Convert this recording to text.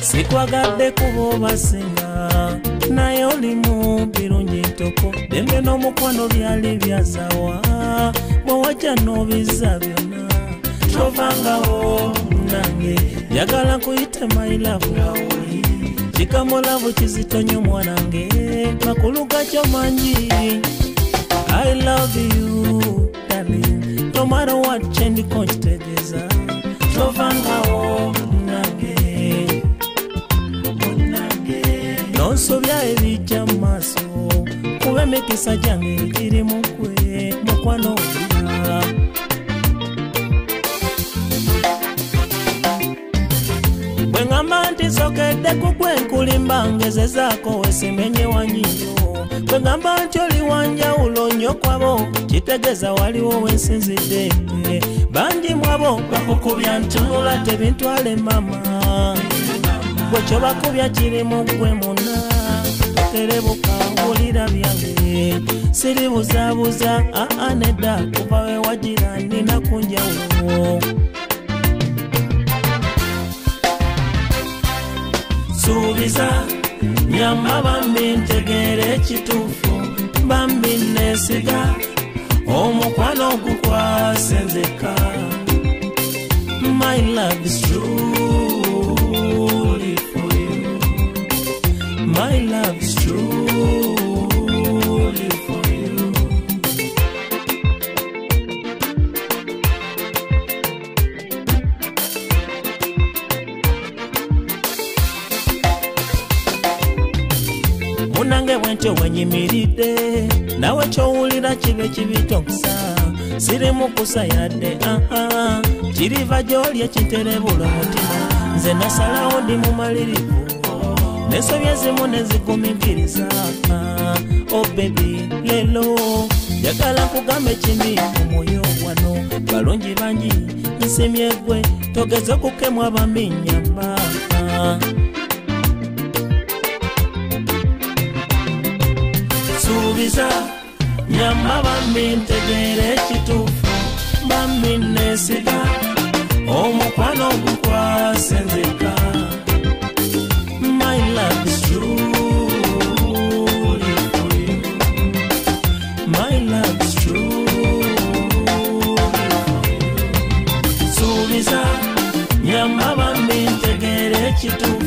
sikwagadde kuba obasinga naye olimu birungi ntoko. Dembe n'omukwano byali byazawa bwewajja n'obiza byonna tovangawo nange njagala nkuyite mailavu kikamulavu kizitonyo mwanange. Makulu gakyo mangi i love you darling. No matter what kyendiko nkitegeeza tovangawo nange nonsobya ebijja mu maaso kuba emikisa gyange giri mukwe. Mukwano. olira nti sokedde ku gwe nkulimba ngezezaako wesimenye wanyiyo bwe ŋŋamba nti oli wanjawulo nnyo kwabo kitegeeza waliwo wensinzidde bangi mwabo bakukubya ntunula tebintwale mama. Gwe kyobakubya kiri mu gwe muna terebuka wulira byange. Siribuzaabuza aa nedda kuva wewagira nina kunjawulo suubiza nyamba bambi ntegeera ekituufu bambi neesiga omukwano ogukwase nzeka my love is truly munange bwentyo wenyimiridde nawe kyowulira kibe kibitokusa siri mukusa yadde aa kiriva gyoli ekinterebula omutima nze nasalawo ndi mumalirivu nesobye zimu nezigumikiriza o bebi lelo njagala nkugamba ekimi omwoyo wano. Balungi bangi nsimye gwe togeze okukemwa baminyamba suubiza nyamba bambi ntegeera ekituufu bambi neesiga omukwano ogukwase nzeka my love is suubiza nyamba bambi ntegeera ekituufu